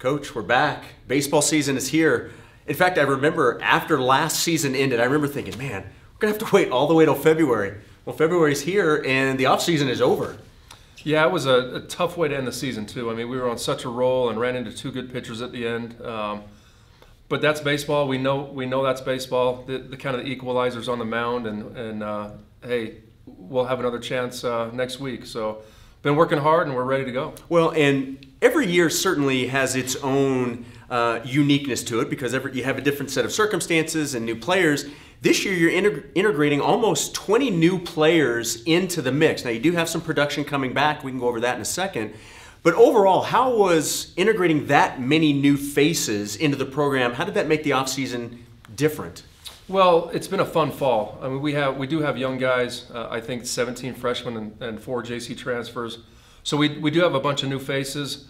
Coach, we're back. Baseball season is here. In fact, I remember after last season ended, I remember thinking, man, we're to have to wait all the way till February. Well, February's here and the offseason is over. Yeah, it was a, a, tough way to end the season, too. I mean, we were on such a roll and ran into two good pitchers at the end. Um, but that's baseball. We know we know that's baseball. The, the kind of the equalizers on the mound, and and uh, hey, we'll have another chance uh, next week. So, been working hard, and we're ready to go. Well, and every year certainly has its own uh, uniqueness to it because every, you have a different set of circumstances and new players. This year, you're integ- integrating almost 20 new players into the mix. Now, you do have some production coming back. We can go over that in a second. But overall, how was integrating that many new faces into the program? How did that make the offseason different? Well, it's been a fun fall. I mean, we have we do have young guys. Uh, I think 17 freshmen and, and, four JC transfers. So we, we do have a bunch of new faces.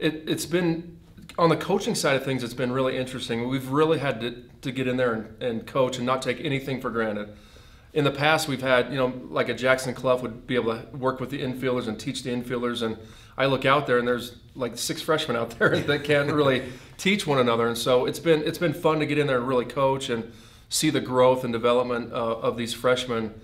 It, it's been on the coaching side of things. It's been really interesting. We've really had to, to get in there and, and coach and not take anything for granted. In the past, we've had you know like a Jackson Cluff would be able to work with the infielders and teach the infielders and I look out there and there's like six freshmen out there that can't really teach one another, and so it's been it's been fun to get in there and really coach and see the growth and development uh, of these freshmen,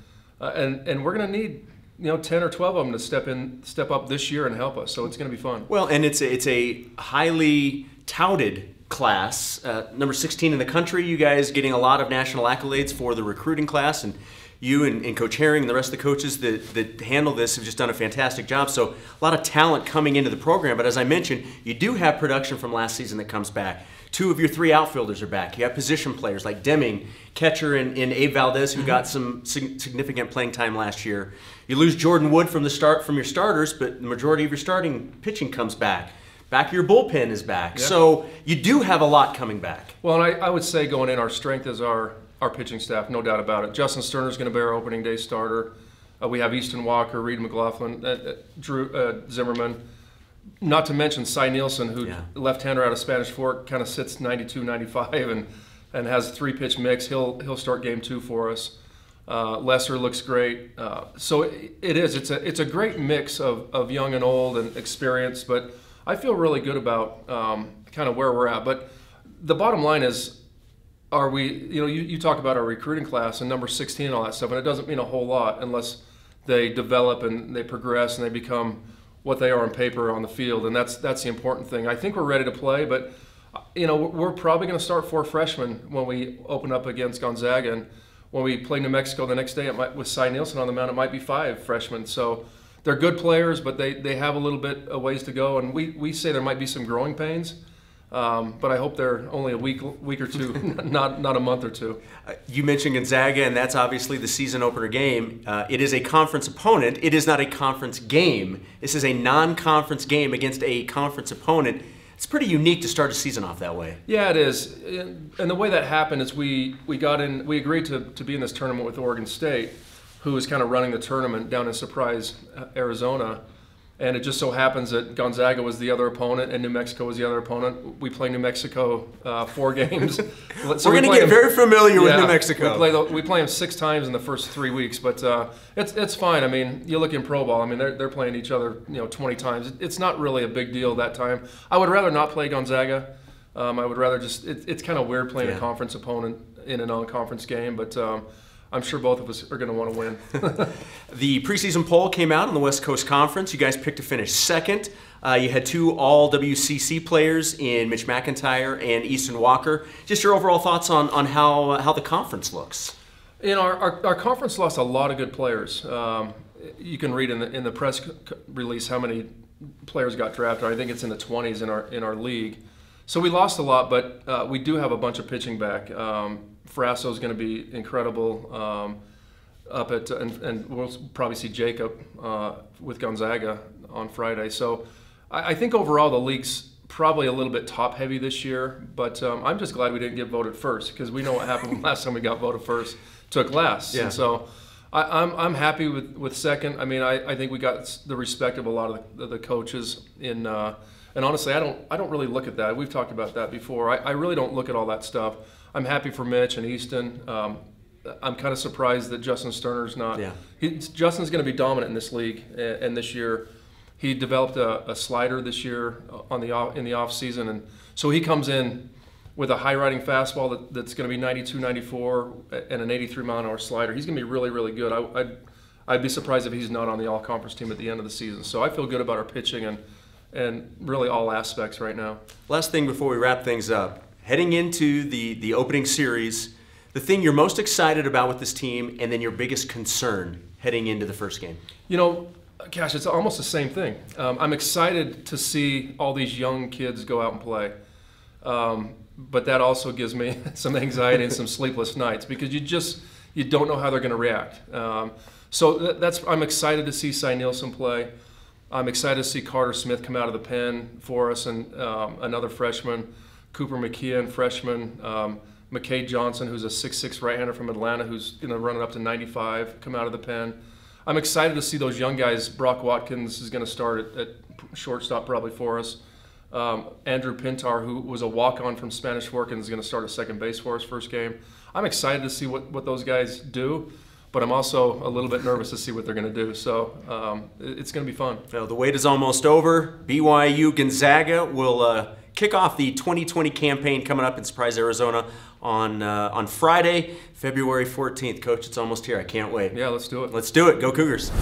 uh, and and we're going to need you know 10 or 12 of them to step in step up this year and help us so it's going to be fun well and it's a, it's a highly touted class uh, number 16 in the country you guys getting a lot of national accolades for the recruiting class and you and, and, Coach Herring and the rest of the coaches that, that handle this have just done a fantastic job. So a lot of talent coming into the program. But as I mentioned, you do have production from last season that comes back. Two of your three outfielders are back. You have position players like Deming, catcher, and, and Abe Valdez, who mm-hmm. got some significant playing time last year. You lose Jordan Wood from the start from your starters, but the majority of your starting pitching comes back. Back your bullpen is back. So you do have a lot coming back. Well, and I, I would say going in, our strength is our our pitching staff, no doubt about it. Justin Sterner is going to be our opening day starter. Uh, we have Easton Walker, Reed McLaughlin, uh, uh, Drew uh, Zimmerman. Not to mention Cy Nielsen, who yeah. left-hander out of Spanish Fork, kind of sits 92, 95, and and has a three-pitch mix. He'll he'll start game two for us. Uh, Lesser looks great. Uh, so it, it is. It's a it's a great mix of, of young and old and experience. But I feel really good about um, kind of where we're at. But the bottom line is are we, you know, you, you talk about our recruiting class and number 16 and all that stuff, and it doesn't mean a whole lot unless they develop and they progress and they become what they are on paper on the field, and that's that's the important thing. I think we're ready to play, but you know, we're probably going to start four freshmen when we open up against Gonzaga, and when we play New Mexico the next day, it might with Cy Nielsen on the mound, it might be five freshmen. So they're good players, but they, they have a little bit of ways to go, and we, we say there might be some growing pains. Um, but I hope they're only a week, week or two, not not a month or two. Uh, you mentioned Gonzaga, and that's obviously the season opener game. Uh, it is a conference opponent. It is not a conference game. This is a non-conference game against a conference opponent. It's pretty unique to start a season off that way. Yeah, it is. And the way that happened is we we got in. We agreed to to be in this tournament with Oregon State, who was kind of running the tournament down in Surprise, uh, Arizona and it just so happens that Gonzaga was the other opponent and New Mexico was the other opponent. We play New Mexico uh, four games. so We're going to get them, very familiar yeah, with New Mexico. We play, the, we play them six times in the first three weeks, but uh, it's it's fine. I mean, you look in pro ball. I mean, they're, they're playing each other you know 20 times. It's not really a big deal that time. I would rather not play Gonzaga. Um, I would rather just. It, it's kind of weird playing yeah. a conference opponent in a non-conference game, but. Um, I'm sure both of us are going to want to win. the preseason poll came out on the West Coast Conference. You guys picked to finish second. Uh, you had two all WCC players in Mitch McIntyre and Easton Walker. Just your overall thoughts on, on how, uh, how the conference looks. You know, our, our, our, conference lost a lot of good players. Um, you can read in the, in the press release how many players got drafted. I think it's in the 20s in our, in our league. So we lost a lot, but uh, we do have a bunch of pitching back. Um, Frasso is going to be incredible um, up at, and, and, we'll probably see Jacob uh, with Gonzaga on Friday. So I, I, think overall the league's probably a little bit top heavy this year, but um, I'm just glad we didn't get voted first because we know what happened last time we got voted first, took last. Yeah. And so I, am I'm, I'm happy with, with second. I mean, I, I think we got the respect of a lot of the, the coaches in. Uh, and honestly, I don't I don't really look at that. We've talked about that before. I, I really don't look at all that stuff. I'm happy for Mitch and Easton. Um, I'm kind of surprised that Justin Sterner's not. Yeah. He, Justin's going to be dominant in this league and, and, this year. He developed a, a slider this year on the off, in the off season, and so he comes in with a high riding fastball that, that's going to be 92, 94, and an 83 mile an hour slider. He's going to be really, really good. I, I'd, I'd be surprised if he's not on the all conference team at the end of the season. So I feel good about our pitching and and really all aspects right now. Last thing before we wrap things up, heading into the the opening series, the thing you're most excited about with this team, and then your biggest concern heading into the first game. You know, gosh, it's almost the same thing. Um, I'm excited to see all these young kids go out and play. Um, but that also gives me some anxiety and some sleepless nights because you just you don't know how they're going to react. Um, so that's I'm excited to see Cy Nielsen play. I'm excited to see Carter Smith come out of the pen for us and um, another freshman, Cooper McKeon, freshman, um, McKay Johnson, who's a 6'6 right-hander from Atlanta, who's going to run it up to 95, come out of the pen. I'm excited to see those young guys. Brock Watkins is going to start at, at shortstop probably for us. Um, Andrew Pintar, who was a walk-on from Spanish Fork, and is going to start at second base for us first game. I'm excited to see what, what those guys do but I'm also a little bit nervous to see what they're going to do. So um, it's going to be fun. Well, the wait is almost over. BYU Gonzaga will uh, kick off the 2020 campaign coming up in Surprise, Arizona on uh, on Friday, February 14th. Coach, it's almost here. I can't wait. Yeah, let's do it. Let's do it. Go Cougars.